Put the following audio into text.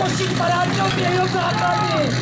都心から長期でよく測り